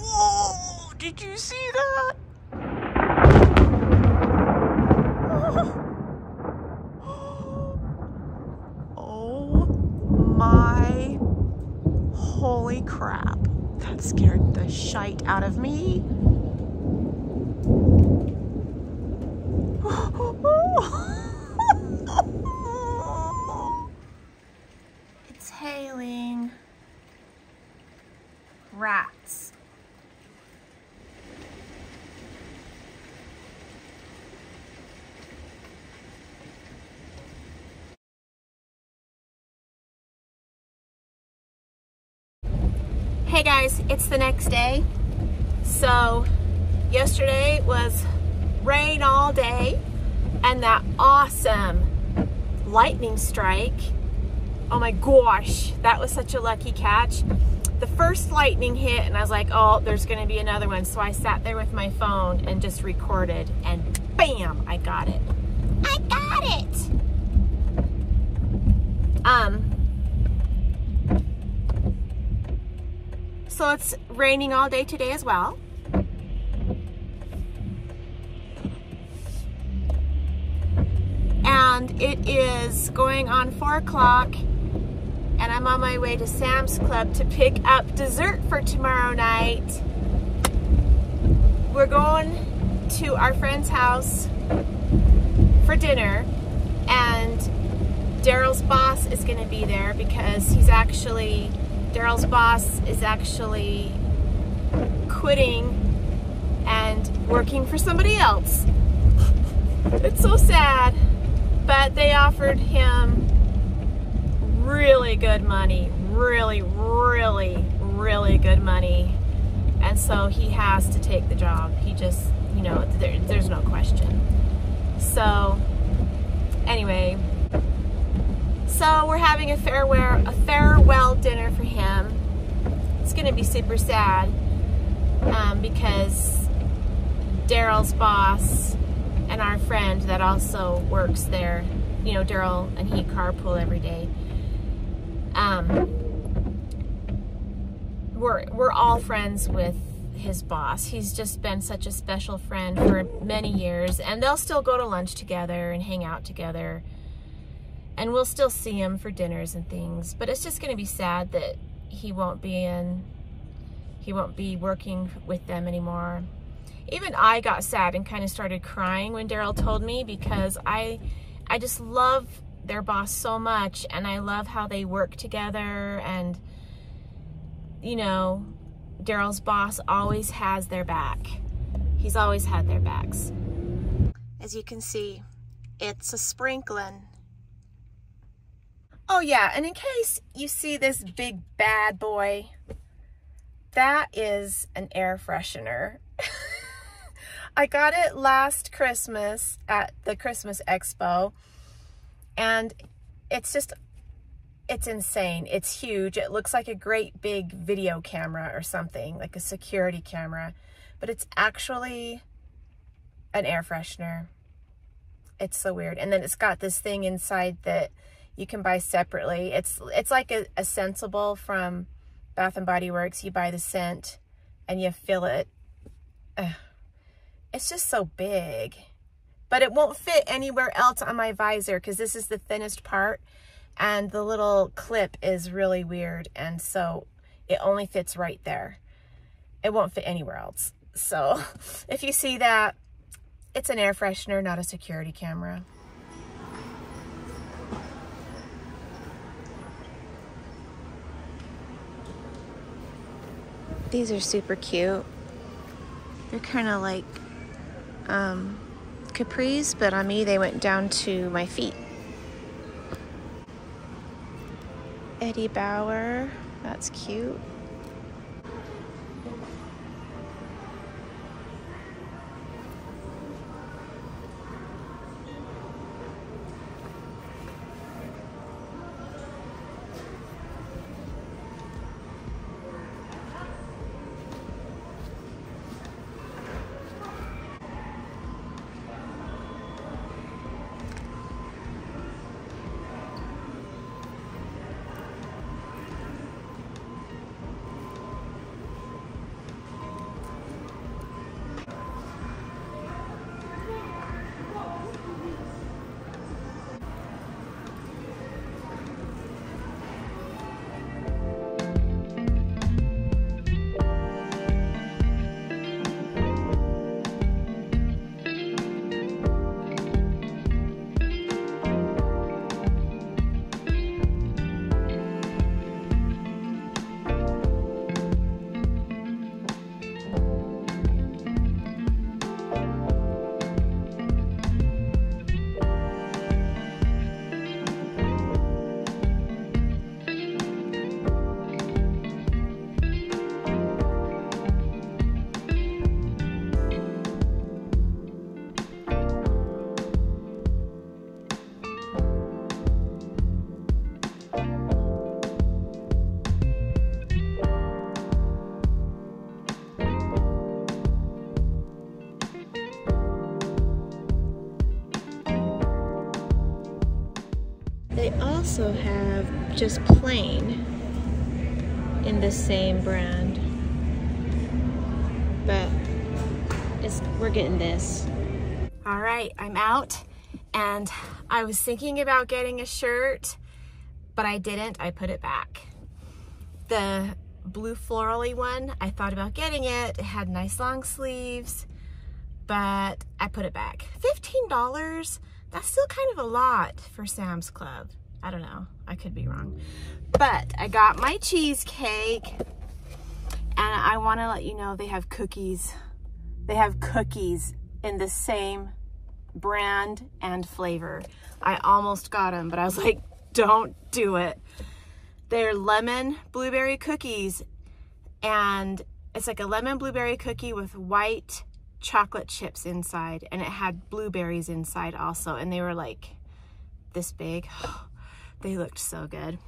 Oh, did you see that? Oh my holy crap. That scared the shite out of me. it's hailing rats. Hey guys, it's the next day. So, yesterday was rain all day and that awesome lightning strike. Oh my gosh, that was such a lucky catch. The first lightning hit and I was like, oh, there's gonna be another one. So I sat there with my phone and just recorded and bam, I got it. I got it. Um, so it's raining all day today as well. And it is going on four o'clock and I'm on my way to Sam's Club to pick up dessert for tomorrow night. We're going to our friend's house for dinner and Daryl's boss is going to be there because he's actually, Daryl's boss is actually quitting and working for somebody else. It's so sad, but they offered him really good money, really, really, really good money. And so he has to take the job. He just, you know, there, there's no question. So, anyway, so we're having a farewell, a farewell dinner for him. It's gonna be super sad um, because Daryl's boss and our friend that also works there, you know, Daryl and he carpool every day. Um, we're we're all friends with his boss. He's just been such a special friend for many years, and they'll still go to lunch together and hang out together and we'll still see him for dinners and things but it's just going to be sad that he won't be in he won't be working with them anymore. Even I got sad and kind of started crying when Daryl told me because I I just love their boss so much and I love how they work together and you know Daryl's boss always has their back. He's always had their backs. As you can see it's a sprinkling Oh yeah, and in case you see this big bad boy, that is an air freshener. I got it last Christmas at the Christmas Expo, and it's just, it's insane. It's huge. It looks like a great big video camera or something, like a security camera, but it's actually an air freshener. It's so weird. And then it's got this thing inside that you can buy separately. It's it's like a, a Scentportable from Bath and Body Works. You buy the scent and you fill it. Ugh. It's just so big. But it won't fit anywhere else on my visor because this is the thinnest part. And the little clip is really weird. And so it only fits right there. It won't fit anywhere else. So if you see that, it's an air freshener, not a security camera. These are super cute. They're kind of like um, capris, but on me they went down to my feet. Eddie Bauer, that's cute. Also have just plain in the same brand. But it's, we're getting this. All right, I'm out and I was thinking about getting a shirt, but I didn't. I put it back. The blue florally one, I thought about getting it. It had nice long sleeves, but I put it back. $15, that's still kind of a lot for Sam's Club. I don't know, I could be wrong. But I got my cheesecake and I wanna let you know they have cookies. They have cookies in the same brand and flavor. I almost got them, but I was like, don't do it. They're lemon blueberry cookies and it's like a lemon blueberry cookie with white chocolate chips inside and it had blueberries inside also and they were like this big. Oh, they looked so good.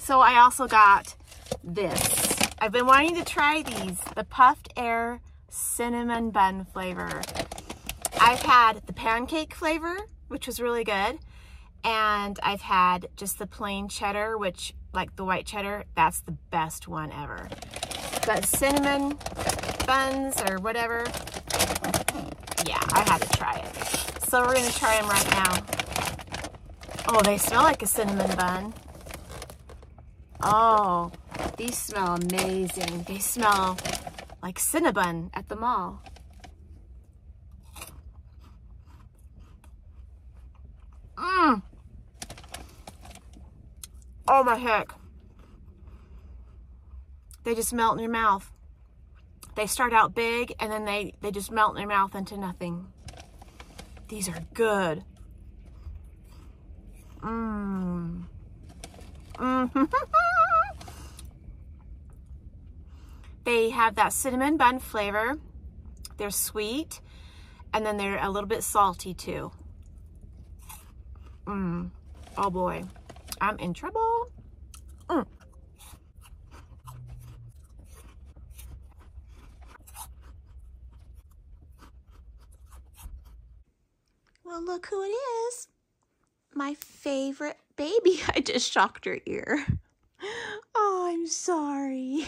So I also got this. I've been wanting to try these, the puffed air cinnamon bun flavor. I've had the pancake flavor, which was really good. And I've had just the plain cheddar, which like the white cheddar, that's the best one ever. But cinnamon buns or whatever, yeah, I had to try it. So we're gonna try them right now. Oh, they smell like a cinnamon bun. Oh, these smell amazing. They smell like Cinnabon at the mall. Mmm. Oh my heck. They just melt in your mouth. They start out big and then they, they just melt in your mouth into nothing. These are good. Mmm. They have that cinnamon bun flavor. They're sweet and then they're a little bit salty too. Mmm. Oh boy. I'm in trouble. Mm. Well, look who it is. My favorite baby. I just shocked her ear. Oh, I'm sorry.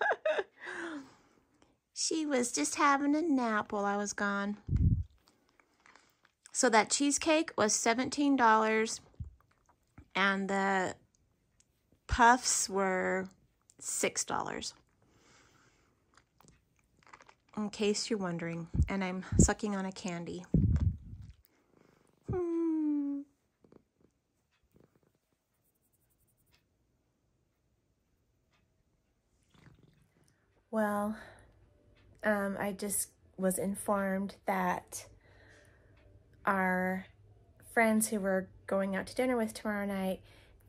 she was just having a nap while I was gone. So that cheesecake was $17 and the puffs were $6. In case you're wondering, and I'm sucking on a candy. Hmm. Well, um, I just was informed that our friends who we're going out to dinner with tomorrow night,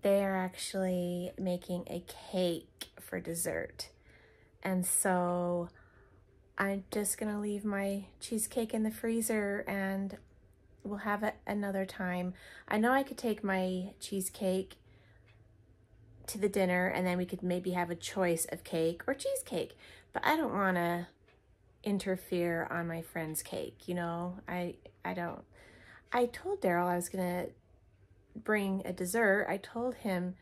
they are actually making a cake for dessert. And so I'm just gonna leave my cheesecake in the freezer and we'll have it another time. I know I could take my cheesecake to the dinner and then we could maybe have a choice of cake or cheesecake, but I don't wanna interfere on my friend's cake, you know? I, I don't, I told Daryl I was going to bring a dessert. I told him,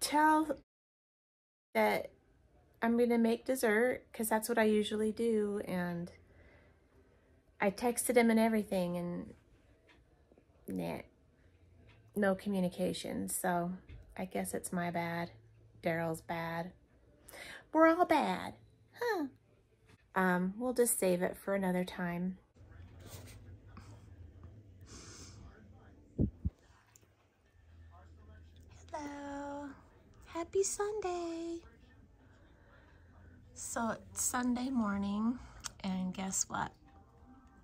tell that I'm going to make dessert because that's what I usually do. And I texted him and everything and nah, no communication. So I guess it's my bad. Daryl's bad. We're all bad. Huh. Um, we'll just save it for another time. Hello. Happy Sunday. So it's Sunday morning and guess what?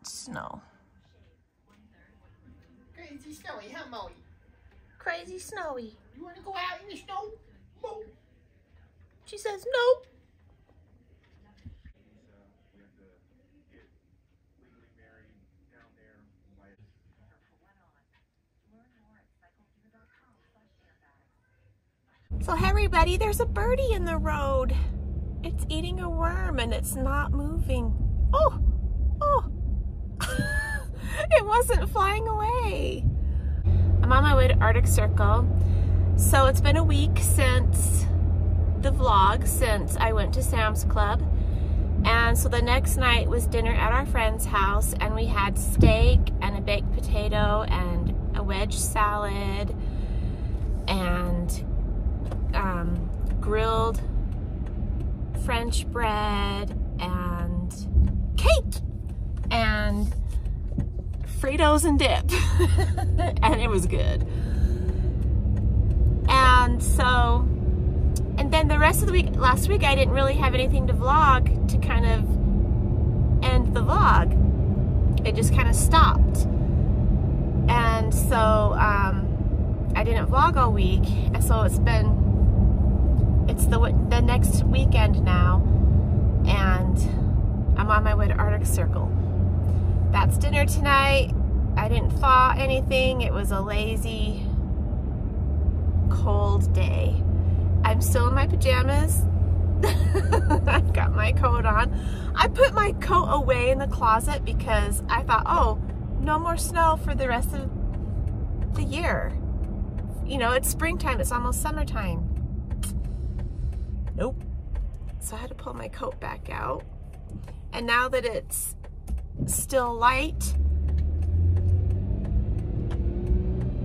Snow. Crazy snowy, huh, Molly? Crazy snowy. You want to go out in the snow? No. She says no. So hey everybody, there's a birdie in the road. It's eating a worm and it's not moving. Oh, oh. it wasn't flying away. I'm on my way to Arctic Circle. So it's been a week since the vlog, since I went to Sam's Club. And so the next night was dinner at our friend's house and we had steak and a baked potato and a wedge salad and um, grilled French bread and cake and Fritos and dip. and it was good. And so, and then the rest of the week, last week I didn't really have anything to vlog to kind of end the vlog. It just kind of stopped. And so, um, I didn't vlog all week. And so it's been, it's the, the next weekend now. And I'm on my way to Arctic Circle. That's dinner tonight. I didn't thaw anything. It was a lazy, cold day. I'm still in my pajamas. I've got my coat on. I put my coat away in the closet because I thought, oh, no more snow for the rest of the year. You know, it's springtime. It's almost summertime. Nope. So I had to pull my coat back out. And now that it's still light.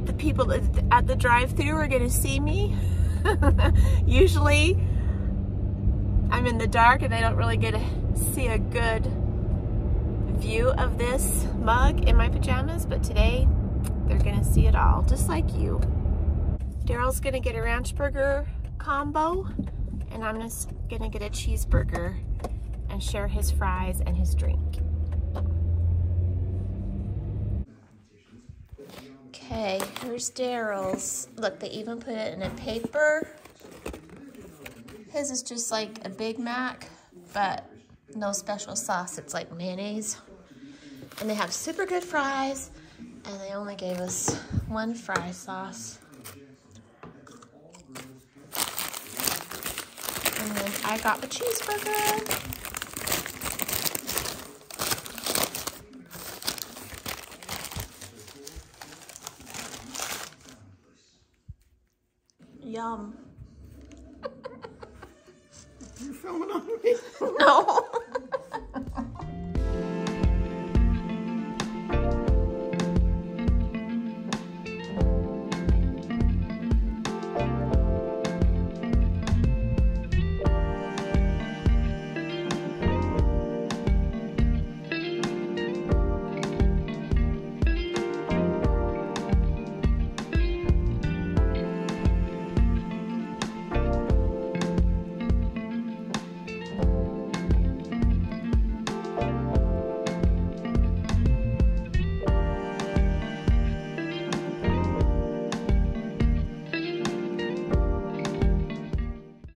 The people at the drive-through are gonna see me. Usually I'm in the dark and they don't really get to see a good view of this mug in my pajamas, but today they're gonna see it all, just like you. Daryl's gonna get a ranch burger combo and I'm just gonna get a cheeseburger and share his fries and his drink. Okay, here's Daryl's. Look, they even put it in a paper. His is just like a Big Mac, but no special sauce. It's like mayonnaise. And they have super good fries, and they only gave us one fry sauce. And then I got the cheeseburger. Yum. You filming on me? No.